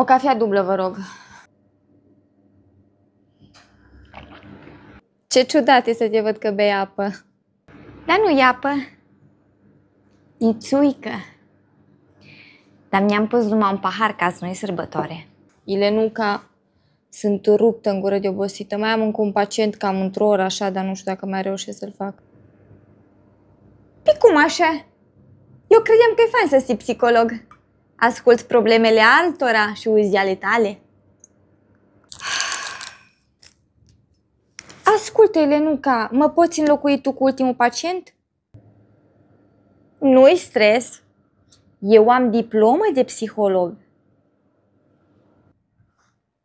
O cafea dublă, vă rog. Ce ciudat e să te văd că bei apă. Dar nu e apă. E țuică. Dar mi-am pus numai un pahar ca să nu-i sărbătoare. Ilenuca, sunt ruptă în gură de obosită. Mai am încă un pacient cam într-o oră așa, dar nu știu dacă mai reușesc să-l fac. Păi cum așa? Eu credeam că e fain să fii psiholog. Ascult problemele altora și uzi ale tale. Ascultă, Elenuca, mă poți înlocui tu cu ultimul pacient? Nu-i stres. Eu am diplomă de psiholog.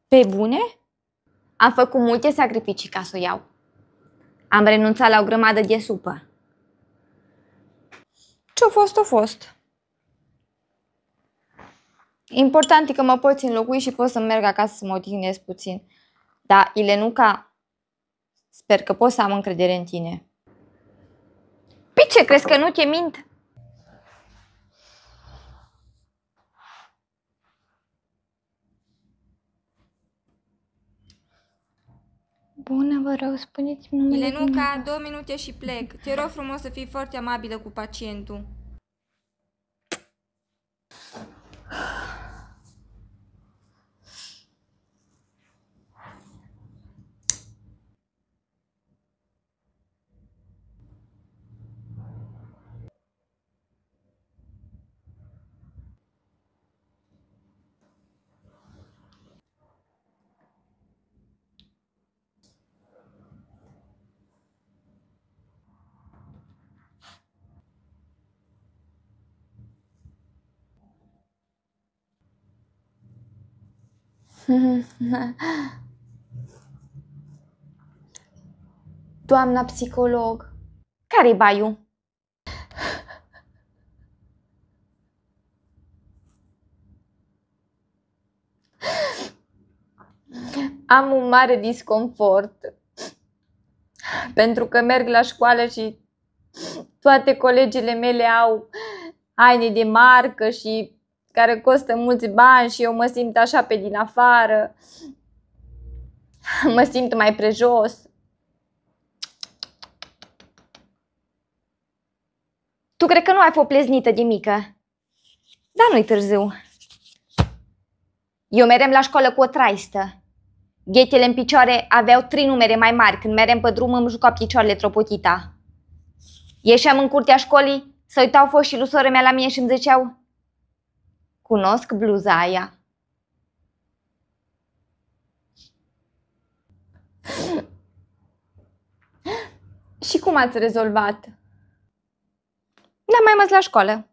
Pe bune? Am făcut multe sacrificii ca să o iau. Am renunțat la o grămadă de supă. Ce-a fost, a fost. Important e că mă poți înlocui și pot să merg acasă să mă odihnesc puțin. Dar, Ilenuca, sper că pot să am încredere în tine. Păi ce, crezi că nu te mint? Bună, vă rog, spuneți-mi numele Ilenuca, două minute și plec. Te rog frumos să fii foarte amabilă cu pacientul. Doamna psiholog, Care-i baiu? am un mare disconfort pentru că merg la școală și toate colegile mele au haine de marcă și care costă mulți bani și eu mă simt așa pe din afară. Mă simt mai prejos. Tu cred că nu ai fost pleznită de mică. Dar nu-i târziu. Eu merem la școală cu o traistă. Ghetele în picioare aveau trei numere mai mari. Când merem pe drum îmi juca picioarele tropotita. Ieșeam în curtea școlii, să uitau fost și lui mea la mine și îmi ziceau Cunosc bluza aia. Și cum ați rezolvat? N-am mai mers la școală.